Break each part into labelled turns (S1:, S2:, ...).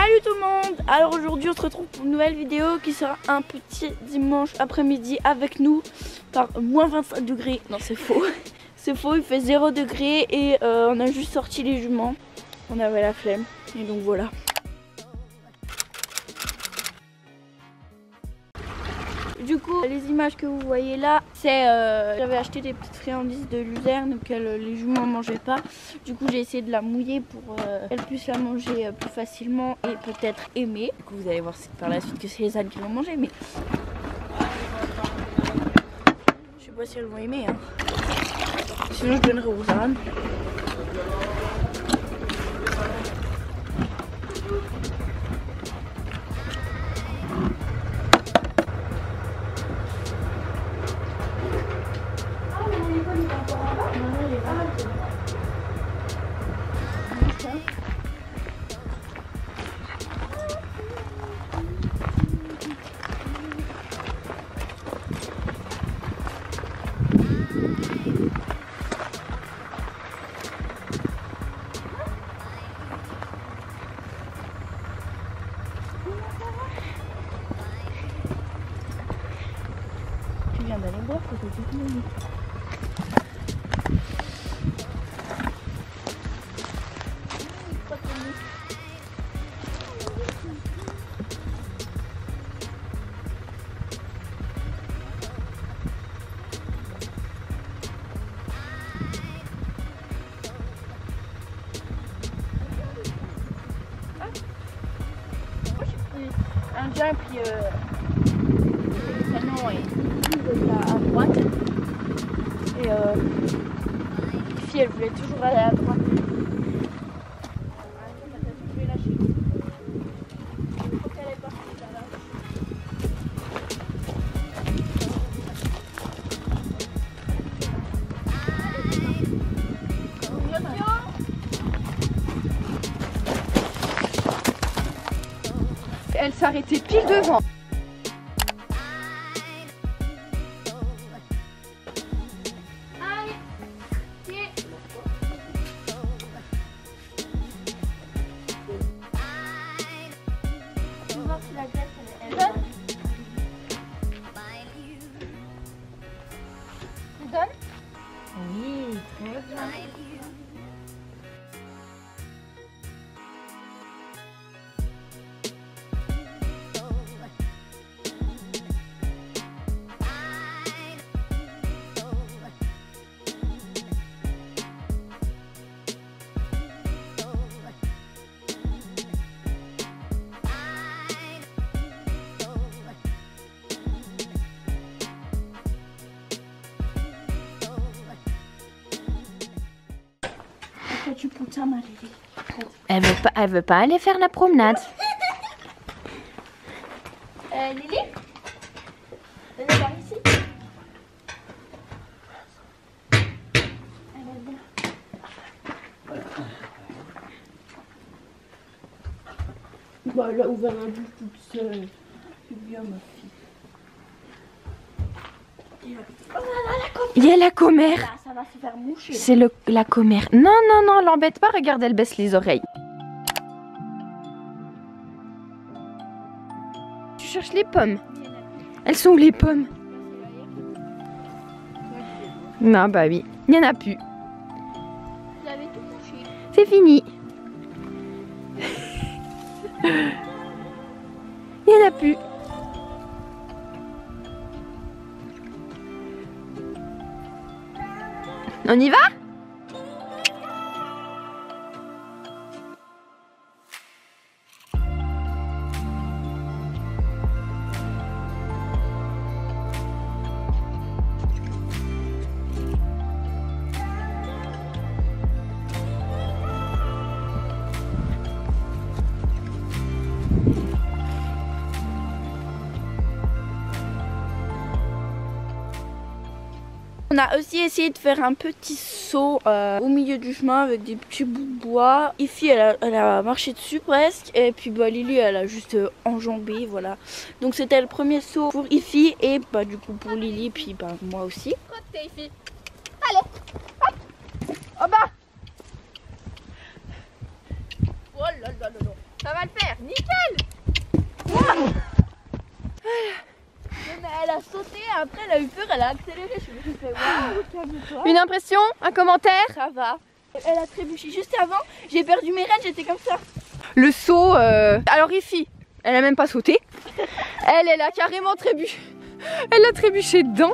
S1: Salut tout le monde Alors aujourd'hui on se retrouve pour une nouvelle vidéo qui sera un petit dimanche après-midi avec nous par moins 25 degrés. Non c'est faux. C'est faux, il fait 0 degré et euh, on a juste sorti les juments. On avait la flemme et donc voilà. Du coup, les images que vous voyez là, c'est euh, j'avais acheté des petites friandises de luzerne auxquelles euh, les juments ne mangeaient pas. Du coup, j'ai essayé de la mouiller pour euh, qu'elles puissent la manger euh, plus facilement et peut-être aimer. Vous allez voir par la suite que c'est les ânes qui vont manger, mais je sais pas si elles vont aimer. Hein. Sinon, je donnerai aux ânes. Un gin puis euh, le canon est là à droite. Et euh, fille elle voulait toujours aller à droite.
S2: Elle s'arrêtait pile devant.
S1: Tu ma
S2: Elle veut pas, elle veut pas aller faire la promenade.
S1: Euh, Lily Venez par ici. Elle va bien. Bah, elle a ouvert la bouche toute seule. C'est bien, ma fille. Et là- Oh là là, la commère
S2: Il y a la commère.
S1: Se faire moucher.
S2: C'est le, la commère. Non, non, non, l'embête pas. Regarde, elle baisse les oreilles. Tu cherches les pommes. Elles sont où les pommes? Non, bah oui. Il n'y en a plus. C'est fini. Il n'y en a plus. On y va?
S1: On a aussi essayé de faire un petit saut euh, au milieu du chemin avec des petits bouts de bois. Ifi, elle a, marché dessus presque. Et puis bah, Lily, elle a juste euh, enjambé. Voilà. Donc c'était le premier saut pour Ifi et bah, du coup pour Lily. Puis bah, moi aussi.
S2: Allez
S1: Oh bah Oh.
S2: Ça va le faire, nickel
S1: elle a sauté, après elle a eu peur, elle a accéléré. Je me suis fait waouh, calme-toi.
S2: Une impression Un commentaire
S1: Ça va. Elle a trébuché juste avant. J'ai perdu mes rênes, j'étais comme ça.
S2: Le saut, euh... alors Ifi, elle a même pas sauté. Elle, elle a carrément trébuché. Elle a trébuché dedans.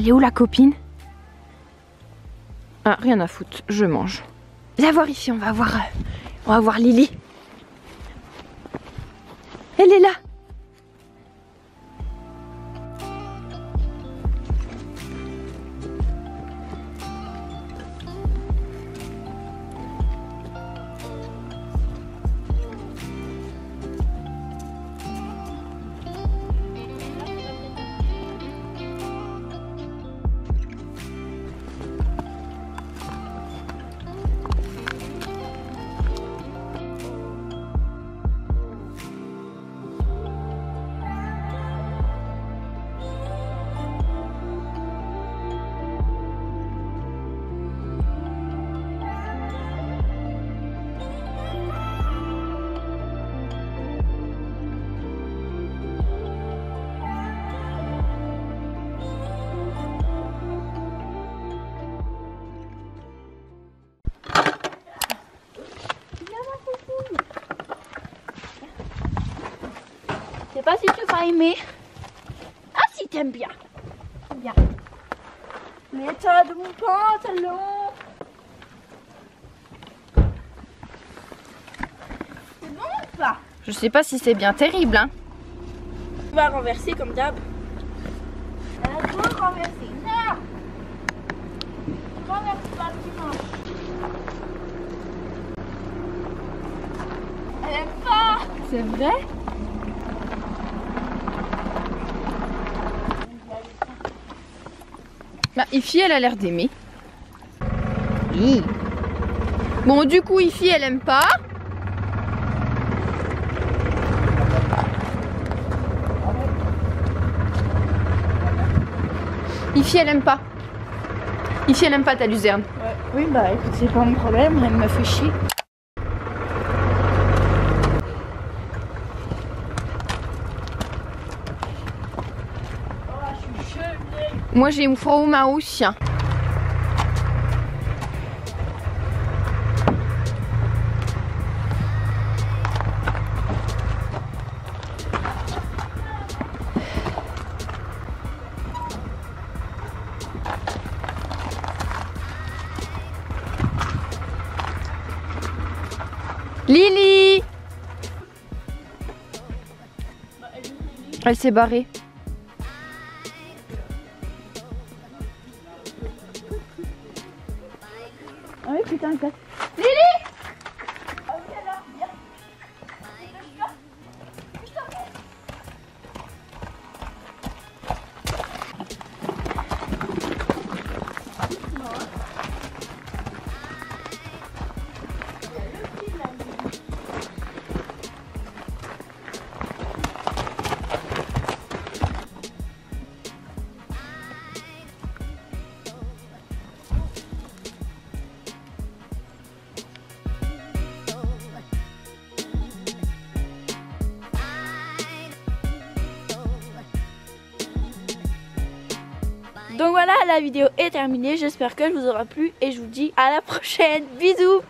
S2: Elle est où la copine? Ah, rien à foutre, je mange. Viens voir ici, on va voir. euh, On va voir Lily. Elle est là.
S1: Sais pas si tu vas aimer. Ah si t'aimes bien. Bien. T'as de mon pantalon. C'est bon ou pas?
S2: Je sais pas si c'est bien terrible, hein.
S1: On va renverser comme d'hab. Elle a tout renversé. Non Renverse pas tu manges. Elle aime pas
S2: C'est vrai? Bah, Ifi, elle a l'air d'aimer. Oui. Bon, du coup, Ifi, elle aime pas. Ifi, elle aime pas. Ifi, elle aime pas ta luzerne.
S1: Oui bah écoute c'est pas mon problème, elle me fait chier.
S2: Moi, j'ai une froid aux mains aussi. hein. Lily Elle s'est barrée.
S1: Ah oui putain ça. Donc voilà, la vidéo est terminée. J'espère que vous aura plu et je vous dis à la prochaine. Bisous